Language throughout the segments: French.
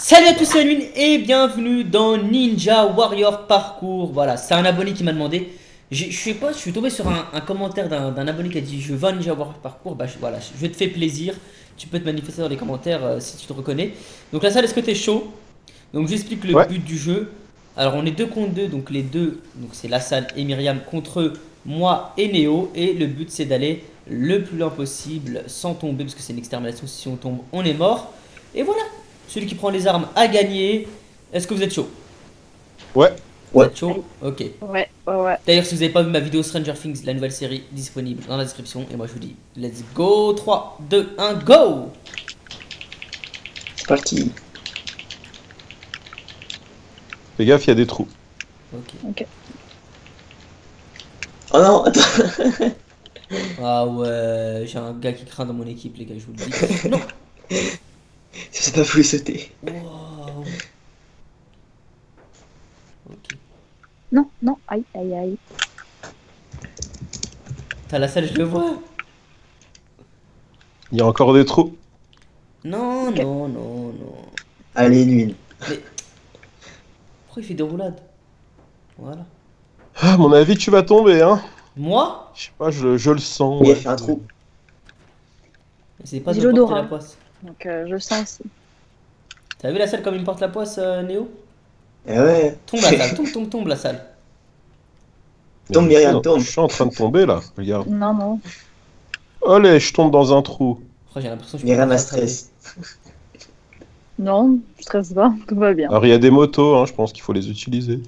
Salut à tous, c'est Lune et bienvenue dans Ninja Warrior Parcours. Voilà, c'est un abonné qui m'a demandé. Je je sais pas, je suis tombé sur un, un commentaire d'un abonné qui a dit Je veux un Ninja Warrior Parcours. Bah je- voilà, je te fais plaisir. Tu peux te manifester dans les commentaires euh, si tu te reconnais. Donc la salle, est-ce que t'es chaud? Donc j'explique le Ouais. but du jeu. Alors on est deux contre deux, donc les deux, donc c'est la salle et Myriam contre moi et Néo. Et le but c'est d'aller le plus loin possible sans tomber parce que c'est une extermination. Si on tombe, on est mort. Et voilà, celui qui prend les armes a gagné. Est-ce que vous êtes chaud Ouais. Vous Ouais. êtes chaud Ok. Ouais, ouais, ouais. D'ailleurs, si vous n'avez pas vu ma vidéo Stranger Things, la nouvelle série disponible dans la description. Et moi je vous dis, let's go 3, 2, 1, go C'est parti. Fais gaffe, il y a des trous. Ok. Oh non, attends. Ah ouais, j'ai un gars qui craint dans mon équipe, les gars, je vous le dis. Non Je sais pas voulu sauter. Wow. Non, non, aïe, aïe, aïe. T'as la salle, je le vois Il y a encore des trous. Non, non, non, non. Allez, Lune. Pourquoi il fait des roulades? Voilà. Ah, à mon avis, tu vas tomber, hein. Moi? Je sais pas, je, je le sens. Oui, il a ouais. fait un trou. C'est pas de la poisse. Donc euh, je sens aussi. T'as vu la salle comme il me porte la poisse, euh, Néo? Eh ouais. Tombe la salle, tombe, tombe, tombe la salle. Tombe, je Myriam, suis- tombe. Je suis en train de tomber là, regarde. Non, non. Allez, je tombe dans un trou. Oh, j'ai l'impression que je Myriam a stress. Non, je stresse pas, tout va bien. Alors, il y a des motos, hein, je pense qu'il faut les utiliser.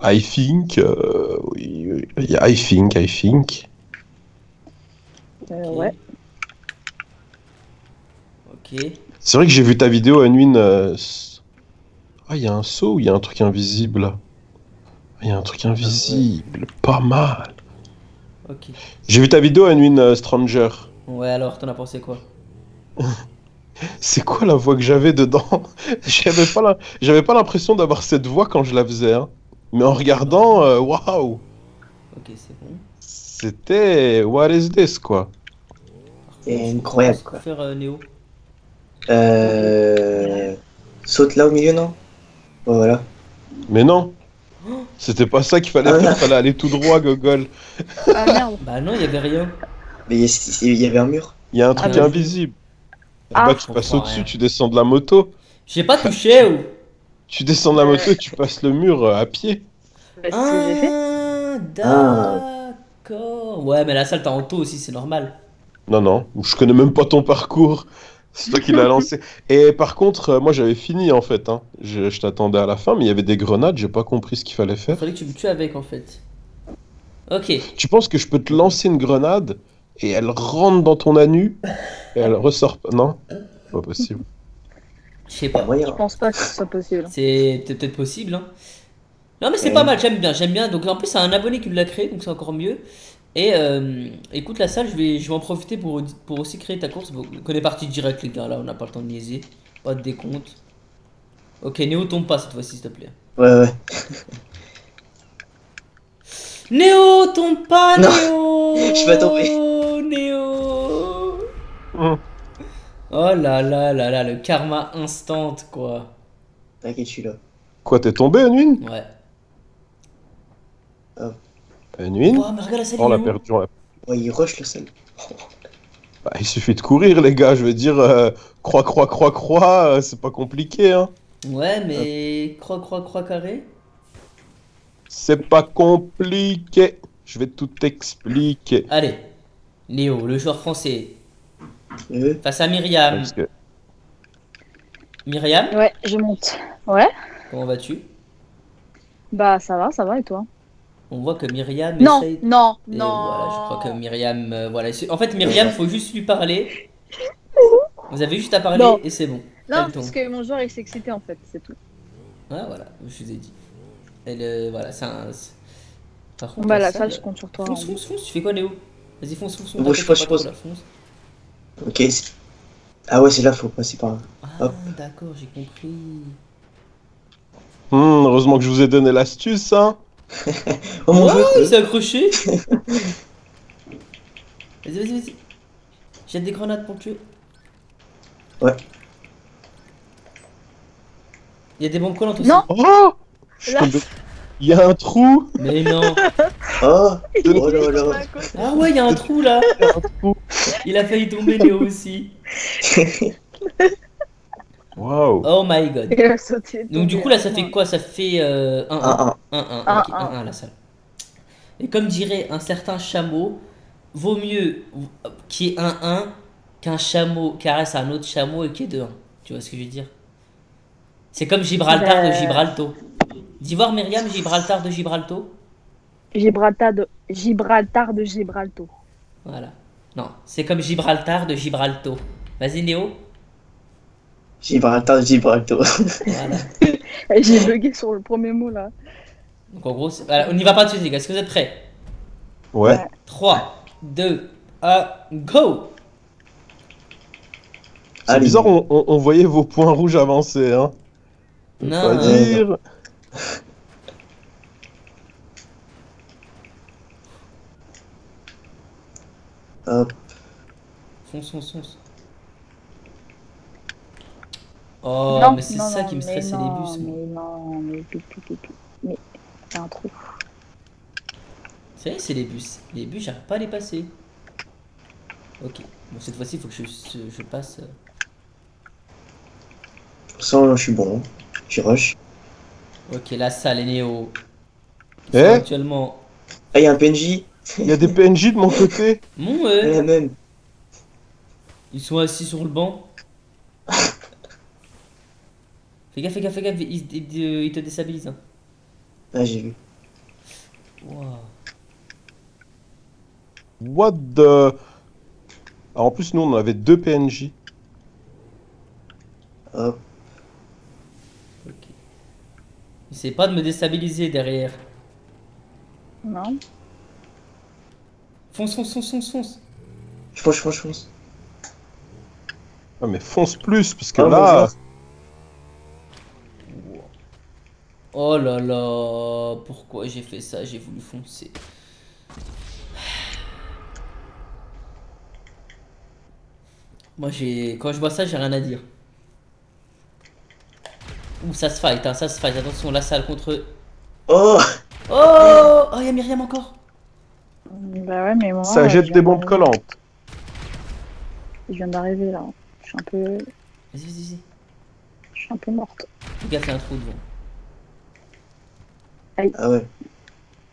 I think. euh, oui, oui, il y a I think, I think. Euh, ouais. Ok. C'est vrai que j'ai vu ta vidéo, Anwin. euh, Ah, il y a un saut ou il y a un truc invisible là? Ah, Il y a un truc invisible, pas mal. Ok. J'ai vu ta vidéo, Anwin euh, Stranger. Ouais, alors, t'en as pensé quoi? C'est quoi la voix que j'avais dedans? J'avais pas la- j'avais pas l'impression d'avoir cette voix quand je la faisais. hein. Mais en regardant, euh, waouh, Ok, c'est bon. c'était what is this quoi? C'est incroyable, quoi. Faire euh, Néo. Euh... Saute là au milieu, non? Oh, voilà. Mais non, c'était pas ça qu'il fallait Ah, faire. Fallait aller tout droit, gogol. Ah merde. Bah non, il y avait rien. Mais il y, avait un mur. Il y a un truc oui. invisible. Ah. Bah, tu passes au-dessus, tu descends de la moto. J'ai pas touché ou? Tu descends de la moto et tu passes le mur euh, à pied. Bah. Ah, d'accord. Ouais, mais la salle, t'as en taux aussi, c'est normal. Non, non, je connais même pas ton parcours. C'est toi qui l'as lancé. Et par contre, euh, moi j'avais fini en fait. Hein. Je, je t'attendais à la fin, mais il y avait des grenades, j'ai pas compris ce qu'il fallait Il faire. fallait que tu me tues avec en fait. Ok. Tu penses que je peux te lancer une grenade et elle rentre dans ton anu et elle ressort pas? Non? Pas possible. Je sais Pas. Je pense pas que ce soit possible. C'est peut- peut-être possible. Hein. Non, mais c'est Ouais. pas mal, j'aime bien, j'aime bien. Donc en plus, c'est un abonné qui me l'a créé, donc c'est encore mieux. Et euh, écoute, la salle, je vais, je vais en profiter pour, pour aussi créer ta course. Bon, on est parti direct, les gars. Là, on n'a pas le temps de niaiser. Pas de décompte. Ok, Néo, tombe pas cette fois-ci, s'il te plaît. Ouais, ouais. Néo, tombe pas, Non, Néo je vais tomber. Néo Hum. Oh là là là là, le karma instant, quoi. T'inquiète, je suis là. Quoi, t'es tombé, Anwin? Ouais. Oh, mais regarde la salle, On l'a perdu. on l'a- Ouais, il rush le seul. Bah, il suffit de courir, les gars. Je veux dire, euh, croix, croix, croix, croix, euh, c'est pas compliqué. Hein. Ouais, mais croix, croix, croix, carré. C'est pas compliqué. Je vais tout expliquer. Allez, Léo, le joueur français, Euh, face à Myriam. Que- Myriam, Ouais, je monte. Ouais. comment vas-tu? Bah ça va, ça va et toi? On voit que Myriam Non, essaye. non, Et non. voilà, je crois que Myriam, euh, voilà. En fait, Myriam, faut juste lui parler. Vous avez juste à parler Non. et c'est bon. Non, Elle tombe. parce que mon joueur il s'est excité en fait, c'est tout. Ouais, voilà, je vous ai dit. Elle, euh, voilà, c'est un. Par contre, Bah la la salle, salle- je compte sur toi. Fonce, fonce, fonce, tu fais quoi, Néo Vas-y, fonce, fonce, pas, je pose. là, fonce. ok. Ah ouais, c'est là, faut passer par là. Ah, d'accord, j'ai compris. Hum, heureusement que je vous ai donné l'astuce, hein. Oh mon Oh, dieu il s'est accroché Vas-y, vas-y, vas-y. Jette des grenades pour le tuer. Ouais. Il y a des bombes collantes aussi. Non. Oh Je suis Là. tombé- Il y a un trou Mais non. Oh, oh là là. Ah ouais, il y a un trou là. Il a failli tomber Léo aussi. Waouh Oh my god. Sauté. Donc du coup là ça fait quoi? Ça fait euh, 1 1 Un, un. 1 1 Un, ok, un. 1 1 la salle. Et comme dirait un certain chameau, vaut mieux qu'il y ait 1 1 qu'un chameau caresse un autre chameau et qu'il y ait 2 1. Tu vois ce que je veux dire? C'est comme Gibraltar de Bah. Gibraltar. D'y voir Myriam Gibraltar de Gibraltar Gibraltar de Gibraltar de Gibraltar. Voilà. Non, c'est comme Gibraltar de Gibraltar. Vas-y Néo. Gibraltar, Gibraltar. Voilà. J'ai bugué sur le premier mot là. Donc en gros, c'est- voilà, on n'y va pas tout de suite les gars. Est-ce que vous êtes prêts? Ouais. 3, 2, 1, go C'est bizarre, on, on- on voyait vos points rouges avancer, hein. Non. pas dire. Hop. Fonce, fonce, fonce. Oh, non, mais c'est ça non, qui me c'est les bus. moi. Mais non, mais pi, pi, pi, pi. Mais a un trou. C'est vrai, c'est les bus. Les bus, j'arrive pas à les passer. Ok. Bon, cette fois-ci, il faut que je, je passe. euh. Ça, je suis bon. Je rush. Ok, la salle est Néo. Eh Actuellement. Ah, il y a un PNJ. Il y a des PNJ de mon côté. Mon, euh, même. ils sont assis sur le banc. Fais gaffe, fais gaffe, fais gaffe, ils- ils te déstabilisent. Hein. Ah, j'ai vu. Wow. What the... Ah, en plus, nous, on avait deux PNJ. Hop. Ok. Essaye pas de me déstabiliser derrière. Non Fonce, fonce, fonce, fonce, fonce. Je fonce, je fonce, je fonce. Ah, mais fonce plus, parce que Ah, là... bonjour. Oh là là, pourquoi j'ai fait ça J'ai voulu foncer. Moi, j'ai, quand je vois ça, j'ai rien à dire. Ouh, ça se fight, hein, ça se fight. Attention, la salle contre eux. Oh Oh, oh, y a Myriam encore. Bah ouais, mais moi. Ça je jette des bombes collantes. Je viens d'arriver là. Je suis un peu. Vas-y, vas-y, vas-y. Je suis un peu morte. Fais gaffe, il y a un trou devant. Ah ouais.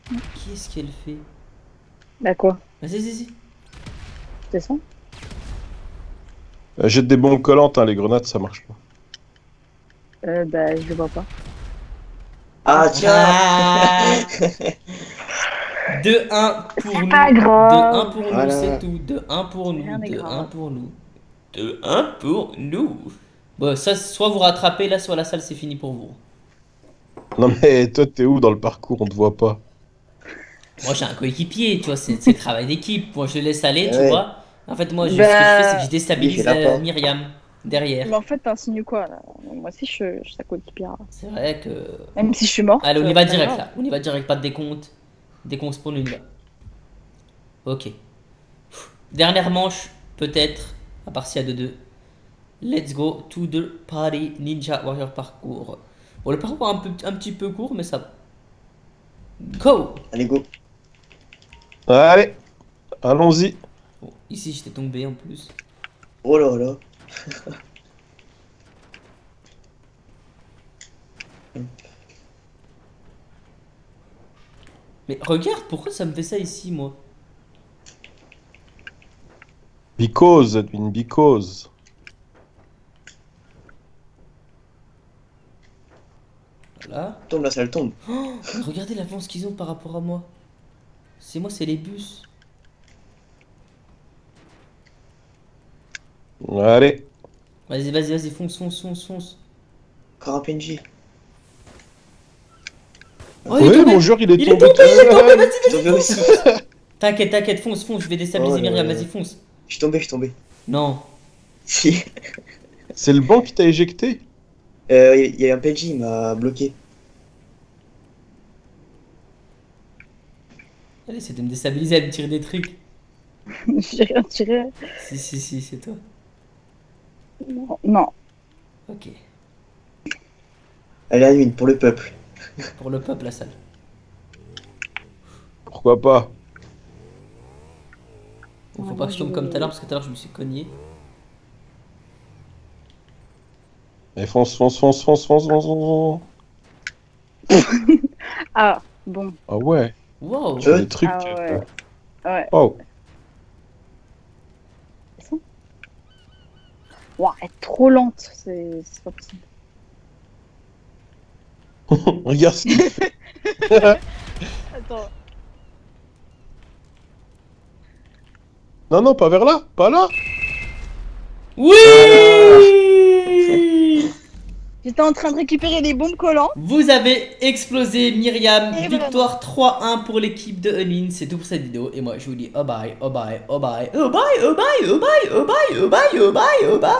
Qu'est-ce qu'elle fait? Bah quoi? Vas-y, vas-y, vas-y. C'est ça Euh, Jette des bombes collantes, hein, les grenades, ça marche pas. euh, Bah je le vois pas. Ah, tiens Ah 2-1 pour nous. Pas 2-1 grave. pour nous, c'est tout. 2-1 pour nous. Rien n'est 2-1 grave. pour nous. 2-1 pour nous. Bon, ça, soit vous rattrapez là, soit la salle, c'est fini pour vous. Non, mais toi, t'es où dans le parcours? On te voit pas. Moi, j'ai un coéquipier, tu vois, c'est c'est le travail d'équipe. Moi, je le laisse aller, tu Ouais. vois. En fait, moi, je- ce Bah, que je fais, c'est que je il déstabilise euh. Myriam derrière. Mais en fait, t'insinues quoi là? Moi aussi, je, je suis sa coéquipière. C'est vrai que. Même si je suis morte. Allez, on y va direct grave. là. On y va direct, pas de décompte. Dès qu'on spawn, y va. Ok. Dernière manche, peut-être, à part s'il y a de deux. Let's go to the party Ninja Warrior Parcours. Bon, le parcours est un, peu, un petit peu court, mais ça. Go Allez, go. Allez, allons-y. Bon, Ici, j'étais tombé en plus. Oh là là. Mais regarde, pourquoi ça me fait ça ici, moi? Because, Edwin, because. Voilà. Tombe, la salle tombe. Oh, regardez l'avance qu'ils ont par rapport à moi. C'est moi, c'est les bus. Allez. Vas-y, vas-y, vas-y, fonce, fonce, fonce, fonce. Encore un PNJ. Oh, oui, tombé mon joueur, il est Il est tombé. tombé, il est tombé, vas-y Tombé aussi. T'inquiète, t'inquiète, fonce, fonce, je vais déstabiliser Oh là Myriam, là. vas-y, fonce. Je suis tombé, je suis tombé. Non. Si. C'est le banc qui t'a éjecté? Euh, Il y a un PNJ, il m'a bloqué. Elle essaie de me déstabiliser, elle me tire des trucs. J'ai rien tiré. Si, si, si, c'est toi. Non. non. Ok. Allez, à une pour le peuple. Pour le peuple, la salle. Pourquoi pas? Faut pas que je tombe comme tout à l'heure parce que tout à l'heure je me suis cogné. Et fonce, fonce, fonce, fonce, fonce, fonce, fonce. Ah, bon. Ah ouais, Wow. j'ai des trucs. Ah ouais. Ouais. Oh, Ouah, elle est trop lente. C'est c'est pas possible. regarde ce qu'il fait. Attends. Non, non, pas vers là, pas là. Oui J'étais en train de récupérer les bombes collantes. Vous avez explosé Myriam. Et Victoire 3-1 pour l'équipe de Unlin. C'est tout pour cette vidéo. Et moi je vous dis oh bye, oh bye, oh bye, oh bye, oh bye, oh bye, oh bye, oh bye, oh bye, oh bye.